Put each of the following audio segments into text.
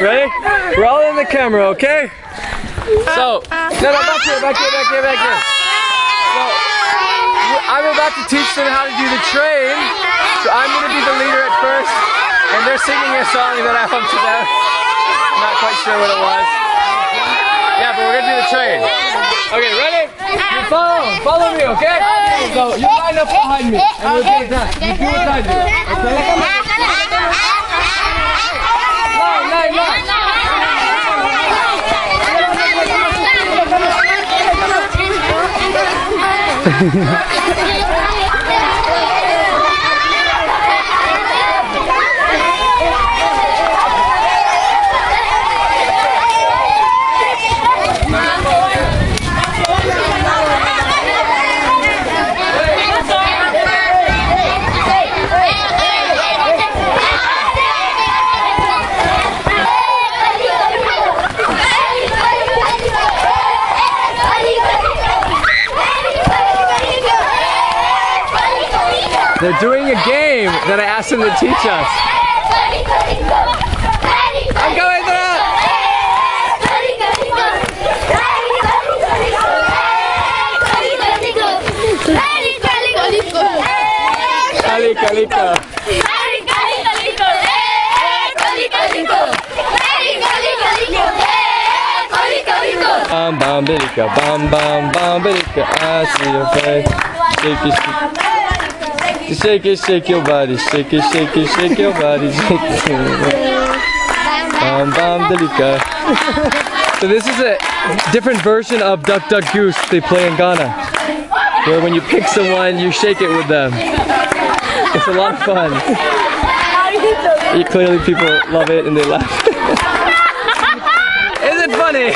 Ready? We're all in the camera, okay? So, no, no, back here, back here, back here, back here. So, I'm about to teach them how to do the train. So I'm gonna be the leader at first, and they're singing a song that I humped to them. I'm Not quite sure what it was. Yeah, but we're gonna do the train. Okay, ready? You follow, follow me, okay? So you line up behind me, and we'll do that. You do what. Okay? ハハハハ! They're doing a game that I asked them to teach us. I'm going through. Kalika. Bam, bam, bilika, bam, bam, bam, bilika. I see your face. Shake it, shake it. Shake your body, shake it, shake it, shake your body, shake. Bam bam delika. So this is a different version of Duck Duck Goose they play in Ghana. Where when you pick someone, you shake it with them. It's a lot of fun. You- Clearly people love it and they laugh. Is it funny?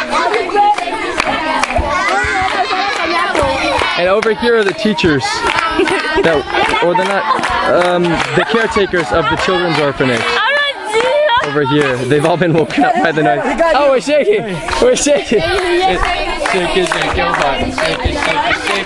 And over here are the teachers. That, or they're not, um, the caretakers of the children's orphanage. Over here. They've all been woken up by the noise. Oh, we're shaking! We're shaking! It- Shake it, shake your body. Shake it, shake it, shake it. I think of it.